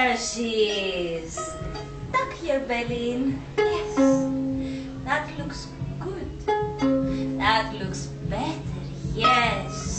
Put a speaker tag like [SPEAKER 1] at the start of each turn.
[SPEAKER 1] There she is. Duck here, Belin. Yes. That looks good. That looks better. Yes.